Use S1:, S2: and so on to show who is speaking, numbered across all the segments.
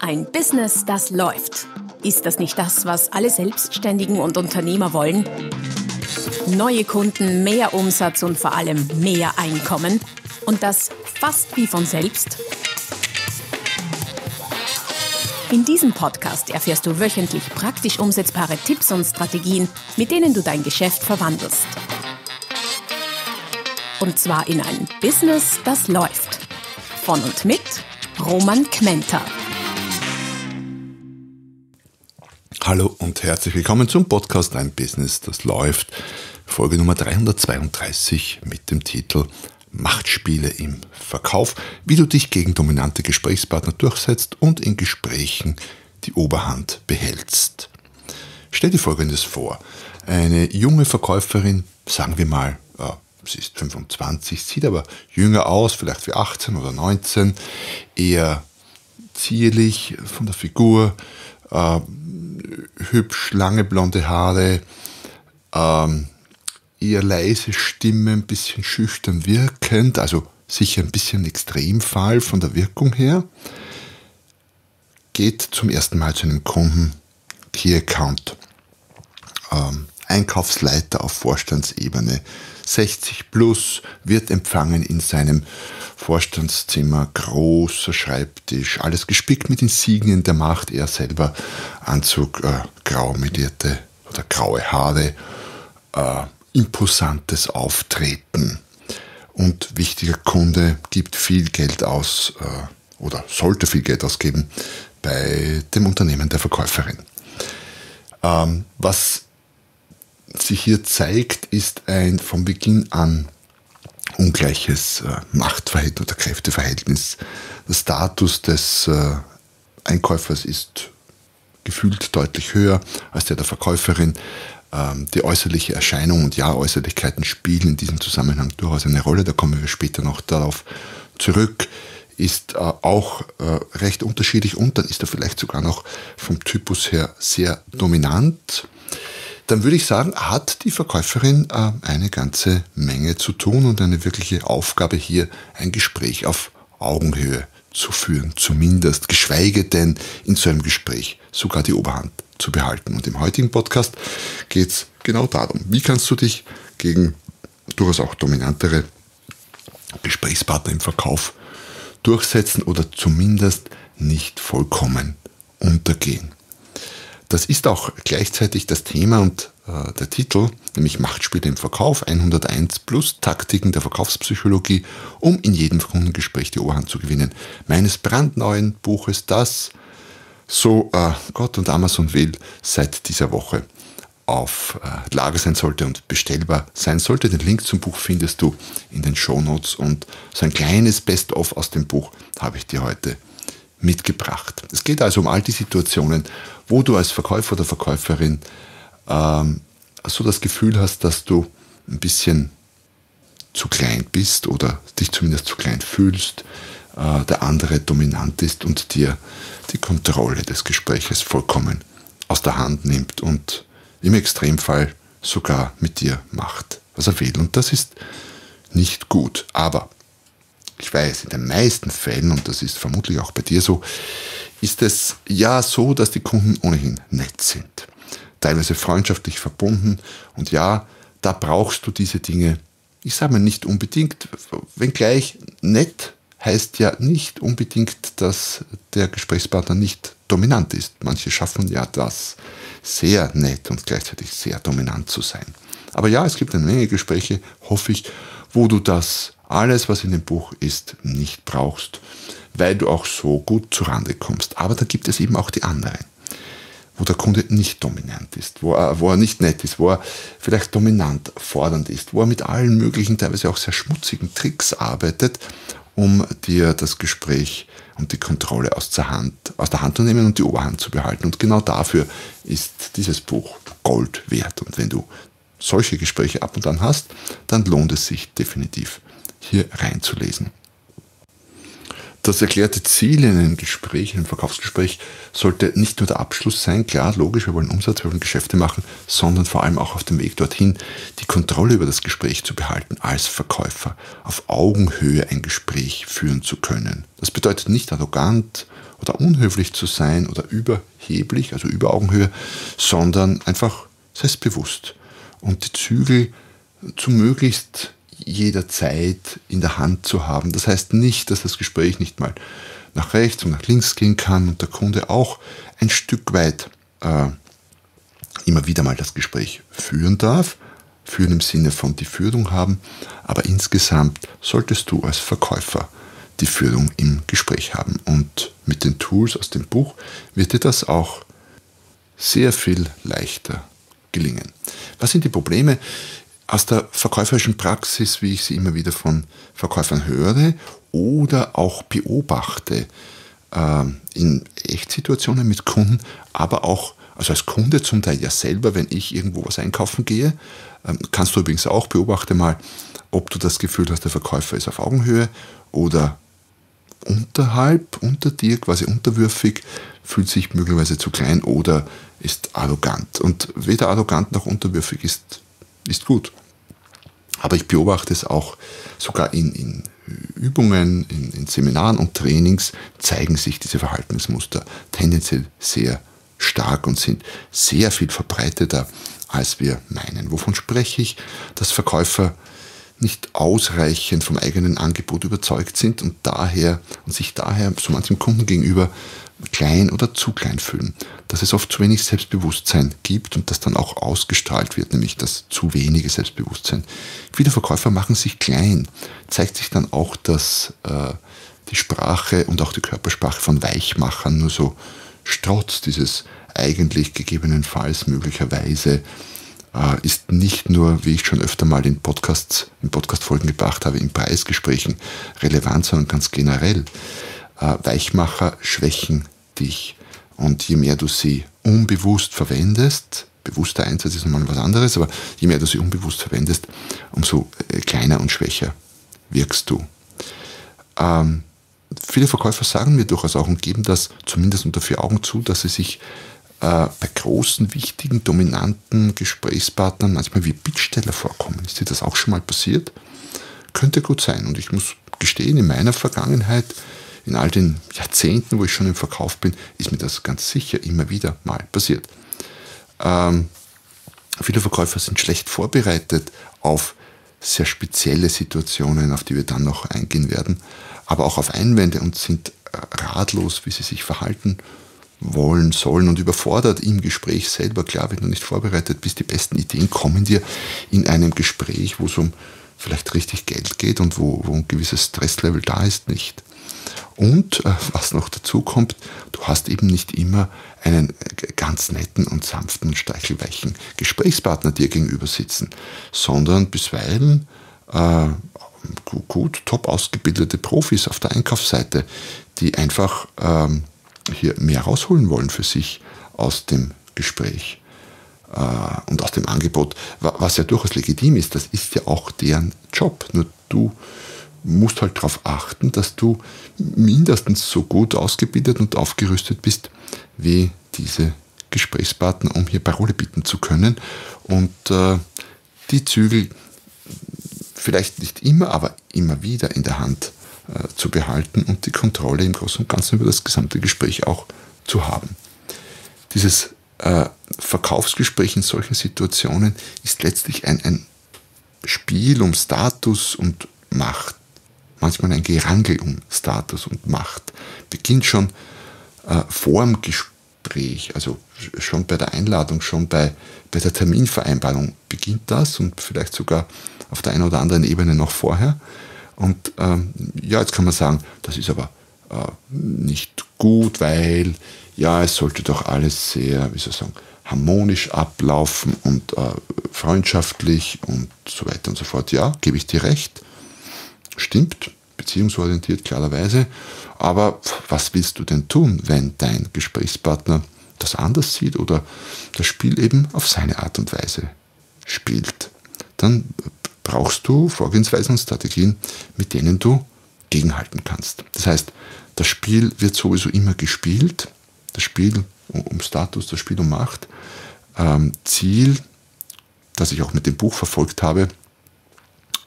S1: Ein Business, das läuft. Ist das nicht das, was alle Selbstständigen und Unternehmer wollen? Neue Kunden, mehr Umsatz und vor allem mehr Einkommen. Und das fast wie von selbst? In diesem Podcast erfährst du wöchentlich praktisch umsetzbare Tipps und Strategien, mit denen du dein Geschäft verwandelst. Und zwar in ein Business, das läuft. Von und mit Roman Kmenter.
S2: Hallo und herzlich willkommen zum Podcast Ein Business, das läuft. Folge Nummer 332 mit dem Titel Machtspiele im Verkauf, wie du dich gegen dominante Gesprächspartner durchsetzt und in Gesprächen die Oberhand behältst. Stell dir Folgendes vor. Eine junge Verkäuferin, sagen wir mal, sie ist 25, sieht aber jünger aus, vielleicht wie 18 oder 19, eher zierlich von der Figur, äh, hübsch, lange blonde Haare, ähm, eher leise Stimme, ein bisschen schüchtern wirkend, also sicher ein bisschen Extremfall von der Wirkung her, geht zum ersten Mal zu einem Kunden, Key Account, ähm, Einkaufsleiter auf Vorstandsebene, 60 plus, wird empfangen in seinem Vorstandszimmer, großer Schreibtisch, alles gespickt mit Insignien der Macht, er selber Anzug, äh, grau medierte oder graue Haare, äh, imposantes Auftreten. Und wichtiger Kunde gibt viel Geld aus äh, oder sollte viel Geld ausgeben bei dem Unternehmen der Verkäuferin. Ähm, was sich hier zeigt, ist ein von Beginn an ungleiches äh, Machtverhältnis oder Kräfteverhältnis. Der Status des äh, Einkäufers ist gefühlt deutlich höher als der der Verkäuferin. Ähm, die äußerliche Erscheinung und ja, Äußerlichkeiten spielen in diesem Zusammenhang durchaus eine Rolle. Da kommen wir später noch darauf zurück. Ist äh, auch recht unterschiedlich und dann ist er vielleicht sogar noch vom Typus her sehr dominant dann würde ich sagen, hat die Verkäuferin äh, eine ganze Menge zu tun und eine wirkliche Aufgabe hier, ein Gespräch auf Augenhöhe zu führen, zumindest, geschweige denn in so einem Gespräch sogar die Oberhand zu behalten. Und im heutigen Podcast geht es genau darum, wie kannst du dich gegen durchaus auch dominantere Gesprächspartner im Verkauf durchsetzen oder zumindest nicht vollkommen untergehen. Das ist auch gleichzeitig das Thema und äh, der Titel, nämlich Machtspiele im Verkauf 101 plus Taktiken der Verkaufspsychologie, um in jedem Kundengespräch die Oberhand zu gewinnen. Meines brandneuen Buches, das so äh, Gott und Amazon will seit dieser Woche auf äh, Lager sein sollte und bestellbar sein sollte. Den Link zum Buch findest du in den Show Notes und so ein kleines Best-of aus dem Buch habe ich dir heute mitgebracht. Es geht also um all die Situationen, wo du als Verkäufer oder Verkäuferin ähm, so das Gefühl hast, dass du ein bisschen zu klein bist oder dich zumindest zu klein fühlst, äh, der andere dominant ist und dir die Kontrolle des Gespräches vollkommen aus der Hand nimmt und im Extremfall sogar mit dir macht, was er will. Und das ist nicht gut. Aber ich weiß, in den meisten Fällen, und das ist vermutlich auch bei dir so, ist es ja so, dass die Kunden ohnehin nett sind. Teilweise freundschaftlich verbunden. Und ja, da brauchst du diese Dinge, ich sage mal nicht unbedingt, wenngleich nett heißt ja nicht unbedingt, dass der Gesprächspartner nicht dominant ist. Manche schaffen ja das sehr nett und gleichzeitig sehr dominant zu sein. Aber ja, es gibt eine Menge Gespräche, hoffe ich, wo du das alles, was in dem Buch ist, nicht brauchst, weil du auch so gut zurande kommst. Aber da gibt es eben auch die anderen, wo der Kunde nicht dominant ist, wo er, wo er nicht nett ist, wo er vielleicht dominant fordernd ist, wo er mit allen möglichen, teilweise auch sehr schmutzigen Tricks arbeitet, um dir das Gespräch und die Kontrolle aus der, Hand, aus der Hand zu nehmen und die Oberhand zu behalten. Und genau dafür ist dieses Buch Gold wert. Und wenn du solche Gespräche ab und an hast, dann lohnt es sich definitiv hier reinzulesen. Das erklärte Ziel in einem Gespräch, in einem Verkaufsgespräch, sollte nicht nur der Abschluss sein, klar, logisch, wir wollen Umsatz, wir wollen Geschäfte machen, sondern vor allem auch auf dem Weg dorthin die Kontrolle über das Gespräch zu behalten, als Verkäufer auf Augenhöhe ein Gespräch führen zu können. Das bedeutet nicht arrogant oder unhöflich zu sein oder überheblich, also über Augenhöhe, sondern einfach selbstbewusst und die Zügel zu möglichst jederzeit in der Hand zu haben. Das heißt nicht, dass das Gespräch nicht mal nach rechts und nach links gehen kann und der Kunde auch ein Stück weit äh, immer wieder mal das Gespräch führen darf, führen im Sinne von die Führung haben, aber insgesamt solltest du als Verkäufer die Führung im Gespräch haben und mit den Tools aus dem Buch wird dir das auch sehr viel leichter gelingen. Was sind die Probleme? Aus der verkäuferischen Praxis, wie ich sie immer wieder von Verkäufern höre oder auch beobachte äh, in Echtsituationen mit Kunden, aber auch also als Kunde zum Teil ja selber, wenn ich irgendwo was einkaufen gehe, ähm, kannst du übrigens auch beobachten mal, ob du das Gefühl hast, der Verkäufer ist auf Augenhöhe oder unterhalb, unter dir, quasi unterwürfig, fühlt sich möglicherweise zu klein oder ist arrogant. Und weder arrogant noch unterwürfig ist, ist gut. Aber ich beobachte es auch sogar in, in Übungen, in, in, Seminaren und Trainings zeigen sich diese Verhaltensmuster tendenziell sehr stark und sind sehr viel verbreiteter, als wir meinen. Wovon spreche ich? Dass Verkäufer nicht ausreichend vom eigenen Angebot überzeugt sind und daher und sich daher so manchem Kunden gegenüber klein oder zu klein fühlen. Dass es oft zu wenig Selbstbewusstsein gibt und das dann auch ausgestrahlt wird, nämlich das zu wenige Selbstbewusstsein. Viele Verkäufer machen sich klein. Zeigt sich dann auch, dass äh, die Sprache und auch die Körpersprache von Weichmachern nur so strotzt, dieses eigentlich gegebenenfalls möglicherweise äh, ist nicht nur, wie ich schon öfter mal in Podcasts, in Podcast-Folgen gebracht habe, in Preisgesprächen relevant, sondern ganz generell. Äh, Weichmacher schwächen dich. Und je mehr du sie unbewusst verwendest, bewusster Einsatz ist nochmal was anderes, aber je mehr du sie unbewusst verwendest, umso äh, kleiner und schwächer wirkst du. Ähm, viele Verkäufer sagen mir durchaus auch und geben das zumindest unter vier Augen zu, dass sie sich äh, bei großen, wichtigen, dominanten Gesprächspartnern manchmal wie Bittsteller vorkommen. Ist dir das auch schon mal passiert? Könnte gut sein. Und ich muss gestehen, in meiner Vergangenheit in all den Jahrzehnten, wo ich schon im Verkauf bin, ist mir das ganz sicher immer wieder mal passiert. Ähm, viele Verkäufer sind schlecht vorbereitet auf sehr spezielle Situationen, auf die wir dann noch eingehen werden, aber auch auf Einwände und sind äh, ratlos, wie sie sich verhalten wollen, sollen und überfordert im Gespräch selber. Klar, wenn du nicht vorbereitet bist, die besten Ideen kommen dir in einem Gespräch, wo es um vielleicht richtig Geld geht und wo, wo ein gewisses Stresslevel da ist, nicht. Und äh, was noch dazu kommt, du hast eben nicht immer einen ganz netten und sanften und streichelweichen Gesprächspartner dir gegenüber sitzen, sondern bisweilen äh, gut, top ausgebildete Profis auf der Einkaufsseite, die einfach ähm, hier mehr rausholen wollen für sich aus dem Gespräch äh, und aus dem Angebot, was ja durchaus legitim ist. Das ist ja auch deren Job. Nur du musst halt darauf achten, dass du mindestens so gut ausgebildet und aufgerüstet bist wie diese Gesprächspartner, um hier Parole bieten zu können. Und äh, die Zügel vielleicht nicht immer, aber immer wieder in der Hand äh, zu behalten und die Kontrolle im Großen und Ganzen über das gesamte Gespräch auch zu haben. Dieses äh, Verkaufsgespräch in solchen Situationen ist letztlich ein, ein Spiel um Status und Macht manchmal ein Gerangel um Status und Macht. Beginnt schon äh, vor dem Gespräch, also schon bei der Einladung, schon bei, bei der Terminvereinbarung beginnt das und vielleicht sogar auf der einen oder anderen Ebene noch vorher. Und ähm, ja, jetzt kann man sagen, das ist aber äh, nicht gut, weil ja, es sollte doch alles sehr, wie soll ich sagen, harmonisch ablaufen und äh, freundschaftlich und so weiter und so fort. Ja, gebe ich dir recht. Stimmt, beziehungsorientiert klarerweise. Aber was willst du denn tun, wenn dein Gesprächspartner das anders sieht oder das Spiel eben auf seine Art und Weise spielt? Dann brauchst du Vorgehensweisen und Strategien, mit denen du gegenhalten kannst. Das heißt, das Spiel wird sowieso immer gespielt, das Spiel um Status, das Spiel um Macht. Ähm, Ziel, das ich auch mit dem Buch verfolgt habe,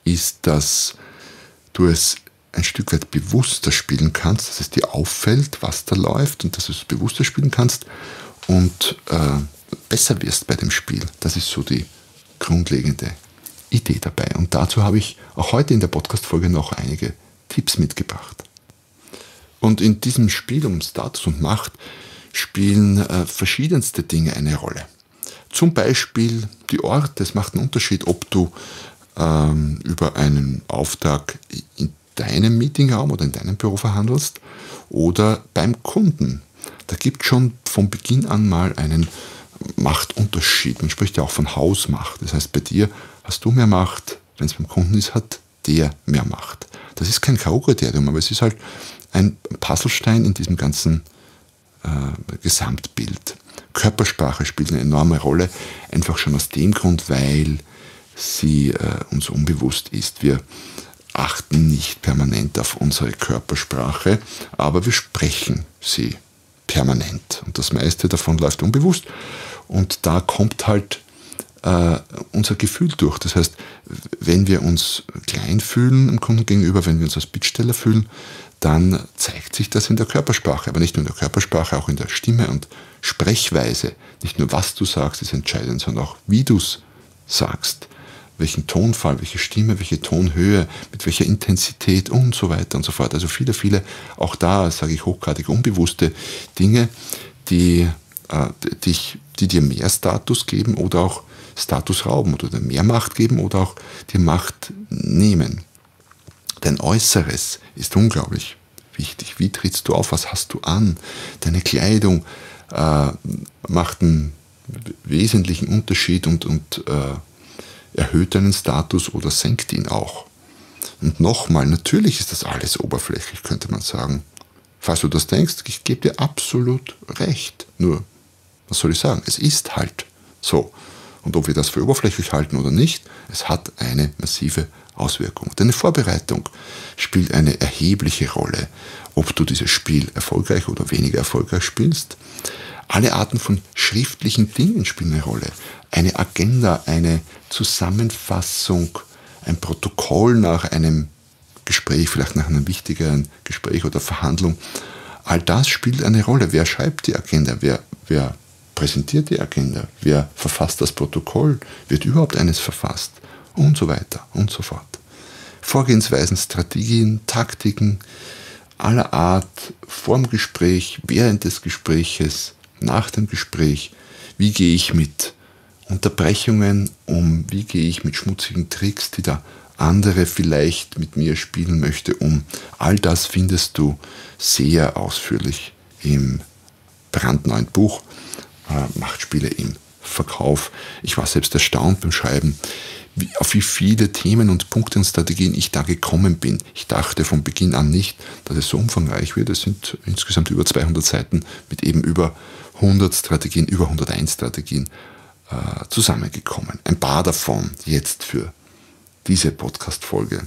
S2: ist, dass du es ein Stück weit bewusster spielen kannst, dass es dir auffällt, was da läuft und dass du es bewusster spielen kannst und äh, besser wirst bei dem Spiel. Das ist so die grundlegende Idee dabei. Und dazu habe ich auch heute in der Podcast-Folge noch einige Tipps mitgebracht. Und in diesem Spiel um Status und Macht spielen äh, verschiedenste Dinge eine Rolle. Zum Beispiel die Orte. Es macht einen Unterschied, ob du ähm, über einen Auftrag in deinem Meetingraum oder in deinem Büro verhandelst oder beim Kunden. Da gibt es schon von Beginn an mal einen Machtunterschied. Man spricht ja auch von Hausmacht. Das heißt, bei dir hast du mehr Macht, wenn es beim Kunden ist, hat der mehr Macht. Das ist kein K.O.-Kriterium, aber es ist halt ein Puzzlestein in diesem ganzen äh, Gesamtbild. Körpersprache spielt eine enorme Rolle, einfach schon aus dem Grund, weil sie äh, uns unbewusst ist. Wir achten nicht permanent auf unsere Körpersprache, aber wir sprechen sie permanent. Und das meiste davon läuft unbewusst. Und da kommt halt äh, unser Gefühl durch. Das heißt, wenn wir uns klein fühlen dem Kunden gegenüber, wenn wir uns als Bittsteller fühlen, dann zeigt sich das in der Körpersprache, aber nicht nur in der Körpersprache, auch in der Stimme und Sprechweise. Nicht nur was du sagst ist entscheidend, sondern auch wie du es sagst welchen Tonfall, welche Stimme, welche Tonhöhe, mit welcher Intensität und so weiter und so fort. Also viele, viele, auch da sage ich hochgradig unbewusste Dinge, die, äh, die, die dir mehr Status geben oder auch Status rauben oder dir mehr Macht geben oder auch dir Macht nehmen. Dein Äußeres ist unglaublich wichtig. Wie trittst du auf? Was hast du an? Deine Kleidung äh, macht einen wesentlichen Unterschied und, und äh, erhöht deinen Status oder senkt ihn auch. Und nochmal, natürlich ist das alles oberflächlich, könnte man sagen. Falls du das denkst, ich gebe dir absolut recht. Nur, was soll ich sagen? Es ist halt so. Und ob wir das für oberflächlich halten oder nicht, es hat eine massive Auswirkung. Deine Vorbereitung spielt eine erhebliche Rolle, ob du dieses Spiel erfolgreich oder weniger erfolgreich spielst. Alle Arten von schriftlichen Dingen spielen eine Rolle. Eine Agenda, eine Zusammenfassung, ein Protokoll nach einem Gespräch, vielleicht nach einem wichtigeren Gespräch oder Verhandlung. All das spielt eine Rolle. Wer schreibt die Agenda? Wer, wer präsentiert die Agenda? Wer verfasst das Protokoll? Wird überhaupt eines verfasst? Und so weiter und so fort. Vorgehensweisen, Strategien, Taktiken aller Art, vorm Gespräch, während des Gespräches, nach dem Gespräch, wie gehe ich mit Unterbrechungen um, wie gehe ich mit schmutzigen Tricks, die der andere vielleicht mit mir spielen möchte, um. All das findest du sehr ausführlich im brandneuen Buch äh, Machtspiele im Verkauf. Ich war selbst erstaunt beim Schreiben, wie, auf wie viele Themen und Punkte und Strategien ich da gekommen bin. Ich dachte von Beginn an nicht, dass es so umfangreich wird. Es sind insgesamt über 200 Seiten mit eben über 100 Strategien, über 101 Strategien äh, zusammengekommen. Ein paar davon jetzt für diese Podcast-Folge.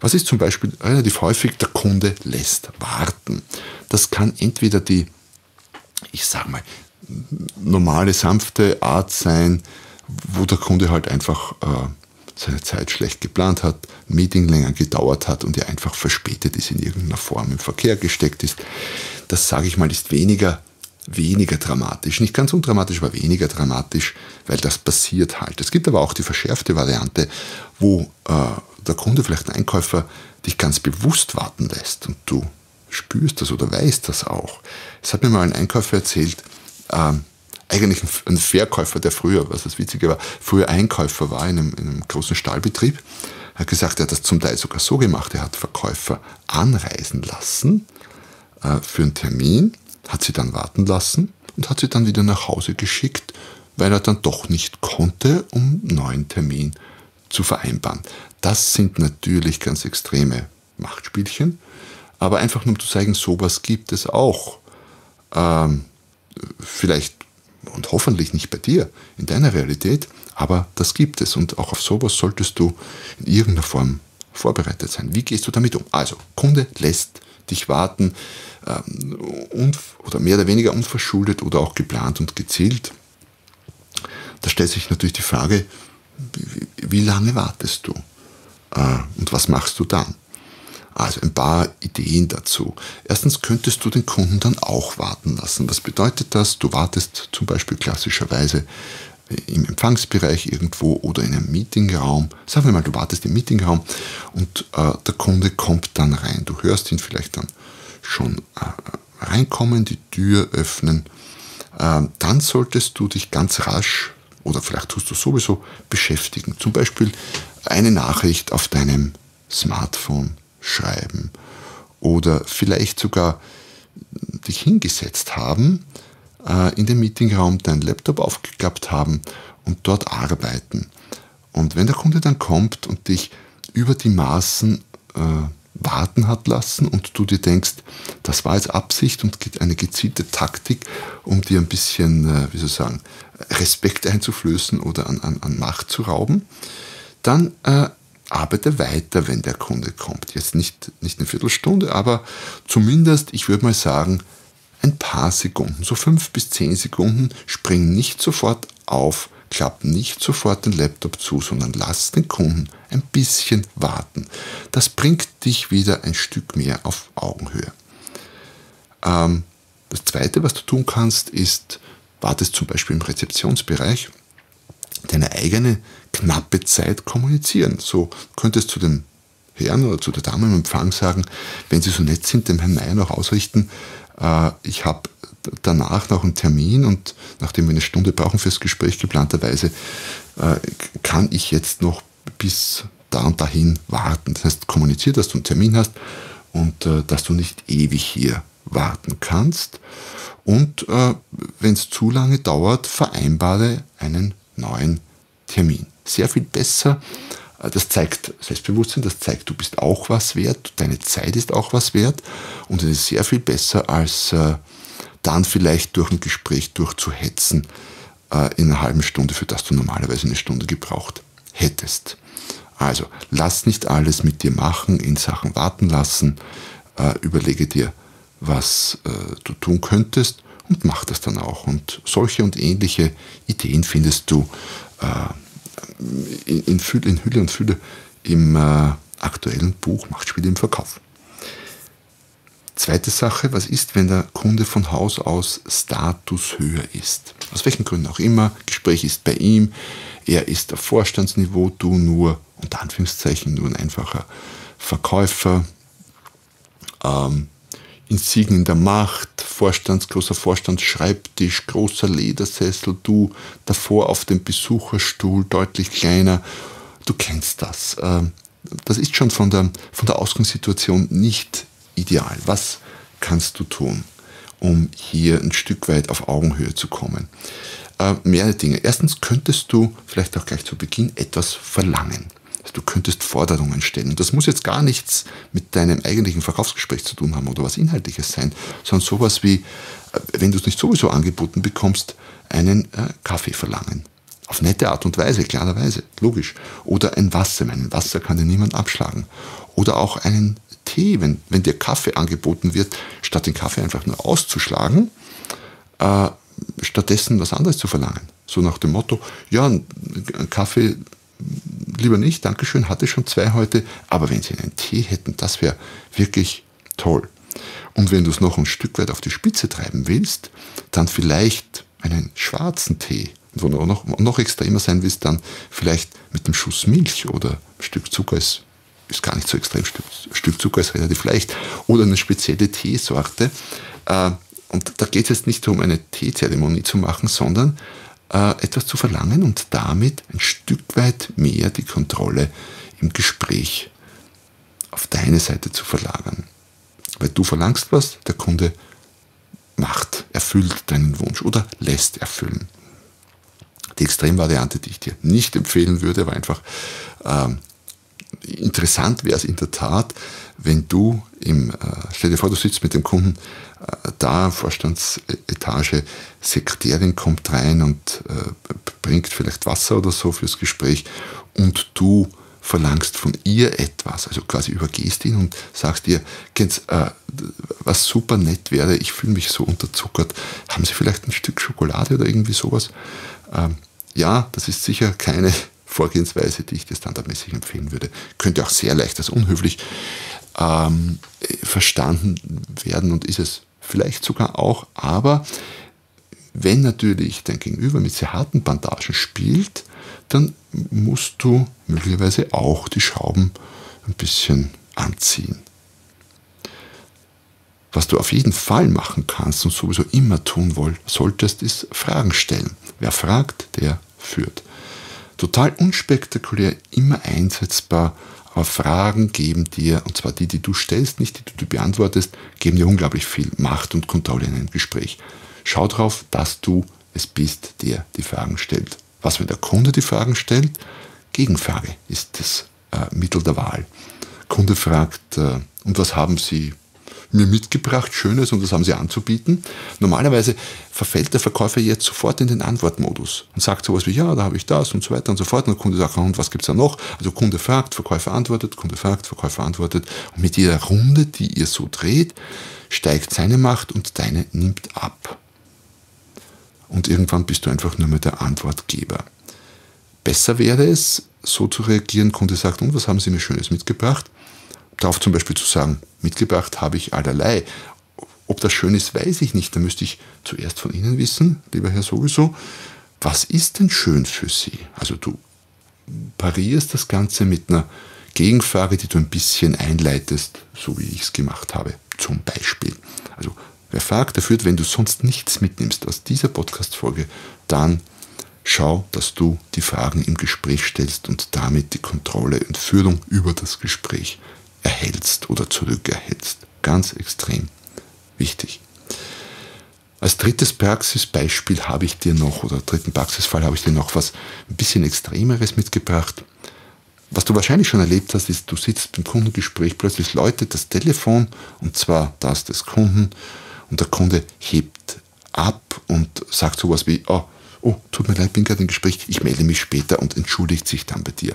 S2: Was ist zum Beispiel relativ häufig, der Kunde lässt warten. Das kann entweder die, ich sag mal, normale, sanfte Art sein, wo der Kunde halt einfach äh, seine Zeit schlecht geplant hat, Meeting länger gedauert hat und er einfach verspätet ist in irgendeiner Form im Verkehr gesteckt ist. Das sage ich mal, ist weniger weniger dramatisch. Nicht ganz undramatisch, aber weniger dramatisch, weil das passiert halt. Es gibt aber auch die verschärfte Variante, wo äh, der Kunde, vielleicht ein Einkäufer, dich ganz bewusst warten lässt und du spürst das oder weißt das auch. Es hat mir mal ein Einkäufer erzählt, äh, eigentlich ein, ein, Verkäufer, der früher, was das Witzige war, früher Einkäufer war in einem, in einem großen Stahlbetrieb, hat gesagt, er hat das zum Teil sogar so gemacht, er hat Verkäufer anreisen lassen äh, für einen Termin hat sie dann warten lassen und hat sie dann wieder nach Hause geschickt, weil er dann doch nicht konnte, um einen neuen Termin zu vereinbaren. Das sind natürlich ganz extreme Machtspielchen, aber einfach nur um zu zeigen, sowas gibt es auch. Ähm, vielleicht und hoffentlich nicht bei dir, in deiner Realität, aber das gibt es und auch auf sowas solltest du in irgendeiner Form vorbereitet sein. Wie gehst du damit um? Also, Kunde lässt dich warten ähm, oder mehr oder weniger unverschuldet oder auch geplant und gezielt. Da stellt sich natürlich die Frage, wie, wie lange wartest du? Äh, und was machst du dann? Also ein paar Ideen dazu. Erstens könntest du den Kunden dann auch warten lassen. Was bedeutet das? Du wartest zum Beispiel klassischerweise im Empfangsbereich irgendwo oder in einem Meetingraum. Sagen wir mal, du wartest im Meetingraum und äh, der Kunde kommt dann rein. Du hörst ihn vielleicht dann schon äh, reinkommen, die Tür öffnen. Äh, dann solltest du dich ganz rasch oder vielleicht tust du sowieso beschäftigen. Zum Beispiel eine Nachricht auf deinem Smartphone schreiben oder vielleicht sogar dich hingesetzt haben, äh, in den Meetingraum deinen Laptop aufgeklappt haben und dort arbeiten. Und wenn der Kunde dann kommt und dich über die Maßen äh, warten hat lassen und du dir denkst, das war jetzt Absicht und eine gezielte Taktik, um dir ein bisschen, äh, wie soll ich sagen, Respekt einzuflößen oder an, an, an Macht zu rauben, dann äh, arbeite weiter, wenn der Kunde kommt. Jetzt nicht, nicht eine Viertelstunde, aber zumindest, ich würde mal sagen, ein paar Sekunden, so fünf bis zehn Sekunden, spring nicht sofort auf, klapp nicht sofort den Laptop zu, sondern lass den Kunden ein bisschen warten. Das bringt dich wieder ein Stück mehr auf Augenhöhe. Ähm, das Zweite, was du tun kannst, ist, wartest zum Beispiel im Rezeptionsbereich, deine eigene knappe Zeit kommunizieren. So könntest du dem Herrn oder zu der Dame im Empfang sagen, wenn Sie so nett sind, dem Herrn Meier noch ausrichten, äh, ich habe danach noch einen Termin und nachdem wir eine Stunde brauchen fürs Gespräch geplanterweise, äh, kann ich jetzt noch bis da und dahin warten. Das heißt, kommuniziere, dass du einen Termin hast und äh, dass du nicht ewig hier warten kannst. Und äh, wenn es zu lange dauert, vereinbare einen neuen Termin. Sehr viel besser. Äh, das zeigt Selbstbewusstsein, das zeigt, du bist auch was wert, deine Zeit ist auch was wert und es ist sehr viel besser, als äh, dann vielleicht durch ein Gespräch durchzuhetzen äh, in einer halben Stunde, für das du normalerweise eine Stunde gebraucht hättest. Also lass nicht alles mit dir machen, in Sachen warten lassen, überlege dir, was du tun könntest und mach das dann auch. Und solche und ähnliche Ideen findest du in, Fülle, in Hülle und Fülle im äh, aktuellen Buch Machtspiele im Verkauf. Zweite Sache, was ist, wenn der Kunde von Haus aus Status höher ist? Aus welchen Gründen auch immer, Gespräch ist bei ihm, er ist auf Vorstandsniveau, du nur, unter Anführungszeichen, nur ein einfacher Verkäufer. Ähm, Insignien der Macht, Vorstands, großer Vorstandsschreibtisch, großer Ledersessel, du davor auf dem Besucherstuhl, deutlich kleiner. Du kennst das. Ähm, das ist schon von der, von der Ausgangssituation nicht ideal. Was kannst du tun, um hier ein Stück weit auf Augenhöhe zu kommen? Äh, mehrere Dinge. Erstens könntest du vielleicht auch gleich zu Beginn etwas verlangen. Du könntest Forderungen stellen. Das muss jetzt gar nichts mit deinem eigentlichen Verkaufsgespräch zu tun haben oder was Inhaltliches sein, sondern sowas wie, äh, wenn du es nicht sowieso angeboten bekommst, einen äh, Kaffee verlangen. Auf nette Art und Weise, klarerweise, logisch. Oder ein Wasser, mein Wasser kann dir niemand abschlagen. Oder auch einen Tee, wenn, wenn dir Kaffee angeboten wird, statt den Kaffee einfach nur auszuschlagen, äh, stattdessen was anderes zu verlangen. So nach dem Motto, ja, ein Kaffee lieber nicht, Dankeschön, hatte schon zwei heute, aber wenn Sie einen Tee hätten, das wäre wirklich toll. Und wenn du es noch ein Stück weit auf die Spitze treiben willst, dann vielleicht einen schwarzen Tee. Und wo du noch, noch extremer sein willst, dann vielleicht mit einem Schuss Milch oder ein Stück Zucker ist, ist gar nicht so extrem, Stück, Stück Zucker ist relativ leicht. Oder eine spezielle Teesorte. Äh, und da geht es jetzt nicht darum, eine Teezeremonie zu machen, sondern äh, etwas zu verlangen und damit ein Stück weit mehr die Kontrolle im Gespräch auf deine Seite zu verlagern. Weil du verlangst was, der Kunde macht, erfüllt deinen Wunsch oder lässt erfüllen. Die Extremvariante, die ich dir nicht empfehlen würde, war einfach ähm, interessant wäre es in der Tat, wenn du im, äh, stell dir vor, du sitzt mit dem Kunden da, Vorstandsetage, Sekretärin kommt rein und äh, bringt vielleicht Wasser oder so fürs Gespräch und du verlangst von ihr etwas, also quasi übergehst ihn und sagst ihr, äh, was super nett wäre, ich fühle mich so unterzuckert, haben Sie vielleicht ein Stück Schokolade oder irgendwie sowas? Ähm, ja, das ist sicher keine Vorgehensweise, die ich dir standardmäßig empfehlen würde. Könnte auch sehr leicht als unhöflich ähm, verstanden werden und ist es vielleicht sogar auch, aber wenn natürlich dein Gegenüber mit sehr harten Bandagen spielt, dann musst du möglicherweise auch die Schrauben ein bisschen anziehen. Was du auf jeden Fall machen kannst und sowieso immer tun solltest, ist Fragen stellen. Wer fragt, der führt. Total unspektakulär, immer einsetzbar, aber Fragen geben dir, und zwar die, die du stellst, nicht die, die du beantwortest, geben dir unglaublich viel Macht und Kontrolle in einem Gespräch. Schau darauf, dass du es bist, der die Fragen stellt. Was, wenn der Kunde die Fragen stellt? Gegenfrage ist das äh, Mittel der Wahl. Kunde fragt, äh, und was haben Sie mir mitgebracht, Schönes, und was haben Sie anzubieten? Normalerweise verfällt der Verkäufer jetzt sofort in den Antwortmodus und sagt sowas wie, ja, da habe ich das und so weiter und so fort. Und der Kunde sagt, und was gibt es da noch? Also Kunde fragt, Verkäufer antwortet, Kunde fragt, Verkäufer antwortet. Und mit jeder Runde, die ihr so dreht, steigt seine Macht und deine nimmt ab und irgendwann bist du einfach nur mehr der Antwortgeber. Besser wäre es, so zu reagieren, Kunde sagt, und was haben Sie mir Schönes mitgebracht? Darauf zum Beispiel zu sagen, mitgebracht habe ich allerlei. Ob das schön ist, weiß ich nicht. Da müsste ich zuerst von Ihnen wissen, lieber Herr sowieso, was ist denn schön für Sie? Also du parierst das Ganze mit einer Gegenfrage, die du ein bisschen einleitest, so wie ich es gemacht habe, zum Beispiel. Also Wer fragt, der führt, wenn du sonst nichts mitnimmst aus dieser Podcast-Folge, dann schau, dass du die Fragen im Gespräch stellst und damit die Kontrolle und Führung über das Gespräch erhältst oder zurückerhältst. Ganz extrem wichtig. Als drittes Praxisbeispiel habe ich dir noch, oder dritten Praxisfall habe ich dir noch was ein bisschen Extremeres mitgebracht. Was du wahrscheinlich schon erlebt hast, ist, du sitzt im Kundengespräch, plötzlich läutet das Telefon, und zwar das des Kunden, und der Kunde hebt ab und sagt sowas wie, oh, oh, tut mir leid, bin gerade im Gespräch, ich melde mich später und entschuldigt sich dann bei dir.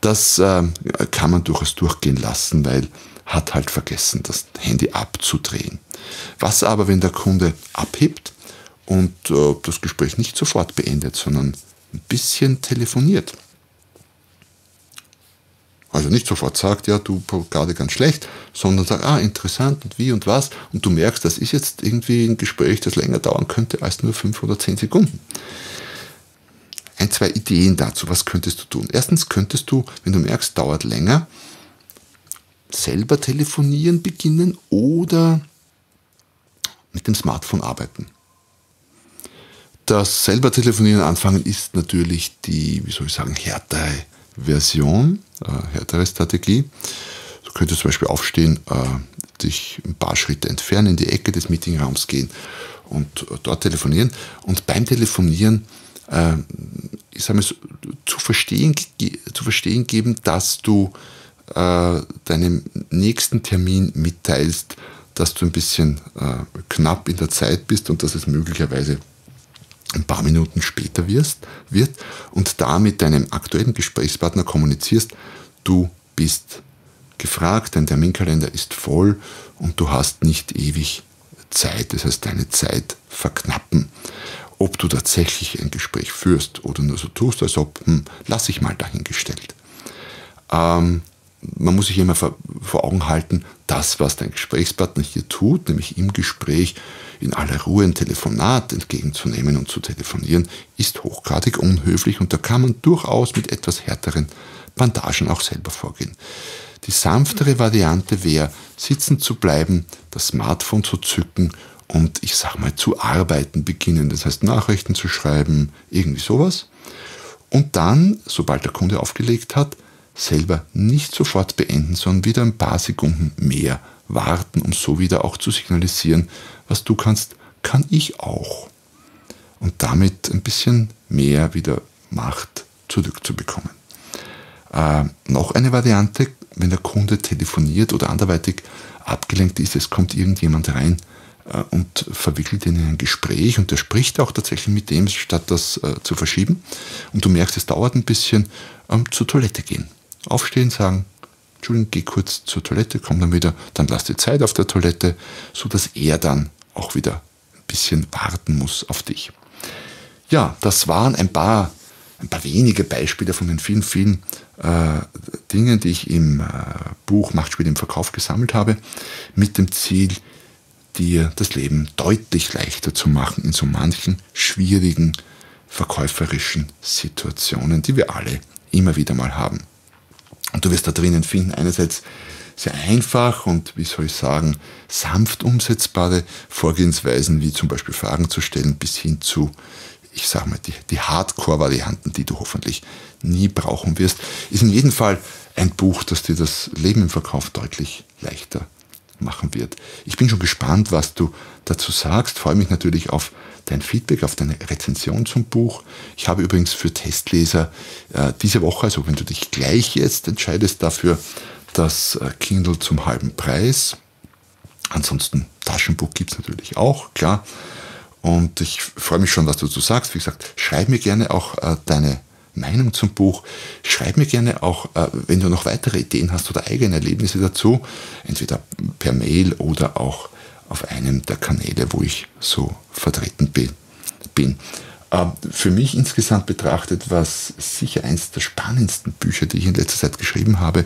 S2: Das äh, kann man durchaus durchgehen lassen, weil hat halt vergessen, das Handy abzudrehen. Was aber, wenn der Kunde abhebt und äh, das Gespräch nicht sofort beendet, sondern ein bisschen telefoniert? Also nicht sofort sagt, ja, du gerade ganz schlecht, sondern sagt, ah, interessant und wie und was. Und du merkst, das ist jetzt irgendwie ein Gespräch, das länger dauern könnte als nur fünf oder zehn Sekunden. Ein, zwei Ideen dazu, was könntest du tun? Erstens könntest du, wenn du merkst, dauert länger, selber telefonieren beginnen oder mit dem Smartphone arbeiten. Das selber telefonieren anfangen ist natürlich die, wie soll ich sagen, härtere Version, äh, härtere Strategie. Du könntest zum Beispiel aufstehen, äh, dich ein paar Schritte entfernen, in die Ecke des Meetingraums gehen und äh, dort telefonieren. Und beim Telefonieren, äh, ich sage mal, so, zu, verstehen, zu verstehen geben, dass du äh, deinem nächsten Termin mitteilst, dass du ein bisschen äh, knapp in der Zeit bist und dass es möglicherweise ein paar Minuten später wirst, wird und damit deinem aktuellen Gesprächspartner kommunizierst, du bist gefragt, dein Terminkalender ist voll und du hast nicht ewig Zeit, das heißt deine Zeit verknappen. Ob du tatsächlich ein Gespräch führst oder nur so tust, als ob, hm, lass ich mal dahingestellt. Ähm, man muss sich immer vor, Augen halten, das, was dein Gesprächspartner hier tut, nämlich im Gespräch in aller Ruhe ein Telefonat entgegenzunehmen und zu telefonieren, ist hochgradig unhöflich und da kann man durchaus mit etwas härteren Bandagen auch selber vorgehen. Die sanftere Variante wäre, sitzen zu bleiben, das Smartphone zu zücken und ich sag mal zu arbeiten beginnen, das heißt Nachrichten zu schreiben, irgendwie sowas. Und dann, sobald der Kunde aufgelegt hat, selber nicht sofort beenden, sondern wieder ein paar Sekunden mehr warten, um so wieder auch zu signalisieren, was du kannst, kann ich auch. Und damit ein bisschen mehr wieder Macht zurückzubekommen. Äh, noch eine Variante, wenn der Kunde telefoniert oder anderweitig abgelenkt ist, es kommt irgendjemand rein äh, und verwickelt ihn in ein Gespräch und der spricht auch tatsächlich mit dem, statt das äh, zu verschieben. Und du merkst, es dauert ein bisschen, ähm, zur Toilette gehen aufstehen, sagen, Entschuldigung, geh kurz zur Toilette, komm dann wieder, dann lass die Zeit auf der Toilette, so dass er dann auch wieder ein bisschen warten muss auf dich. Ja, das waren ein paar, ein paar wenige Beispiele von den vielen, vielen äh, Dingen, die ich im äh, Buch Machtspiel im Verkauf gesammelt habe, mit dem Ziel, dir das Leben deutlich leichter zu machen in so manchen schwierigen verkäuferischen Situationen, die wir alle immer wieder mal haben. Und du wirst da drinnen finden, einerseits sehr einfach und, wie soll ich sagen, sanft umsetzbare Vorgehensweisen, wie zum Beispiel Fragen zu stellen, bis hin zu, ich sage mal, die, die Hardcore-Varianten, die du hoffentlich nie brauchen wirst. Ist in jedem Fall ein Buch, das dir das Leben im Verkauf deutlich leichter machen wird. Ich bin schon gespannt, was du dazu sagst. Freue mich natürlich auf dein Feedback, auf deine Rezension zum Buch. Ich habe übrigens für Testleser äh, diese Woche, also wenn du dich gleich jetzt entscheidest dafür, das äh, Kindle zum halben Preis. Ansonsten Taschenbuch gibt es natürlich auch, klar. Und ich freue mich schon, was du dazu sagst. Wie gesagt, schreib mir gerne auch äh, deine Meinung zum Buch. Schreib mir gerne auch, äh, wenn du noch weitere Ideen hast oder eigene Erlebnisse dazu, entweder per Mail oder auch auf einem der Kanäle, wo ich so vertreten bin. Ähm, für mich insgesamt betrachtet war es sicher eines der spannendsten Bücher, die ich in letzter Zeit geschrieben habe,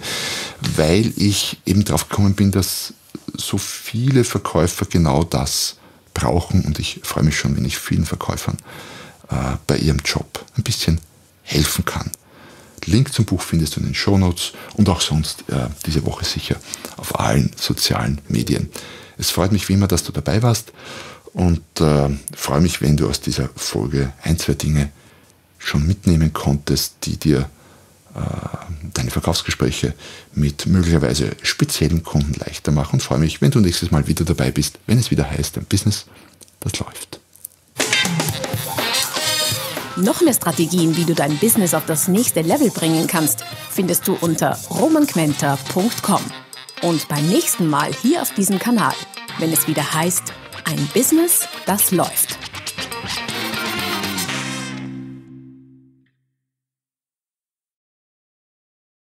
S2: weil ich eben darauf gekommen bin, dass so viele Verkäufer genau das brauchen und ich freue mich schon, wenn ich vielen Verkäufern äh, bei ihrem Job ein bisschen helfen kann. Link zum Buch findest du in den Show Notes und auch sonst äh, diese Woche sicher auf allen sozialen Medien. Es freut mich wie immer, dass du dabei warst und äh, freue mich, wenn du aus dieser Folge ein, zwei Dinge schon mitnehmen konntest, die dir äh, deine Verkaufsgespräche mit möglicherweise speziellen Kunden leichter machen. Und freue mich, wenn du nächstes Mal wieder dabei bist, wenn es wieder heißt, ein Business, das läuft.
S1: Noch mehr Strategien, wie du dein Business auf das nächste Level bringen kannst, findest du unter romanquenter.com. Und beim nächsten Mal hier auf diesem Kanal, wenn es wieder heißt, ein Business, das läuft.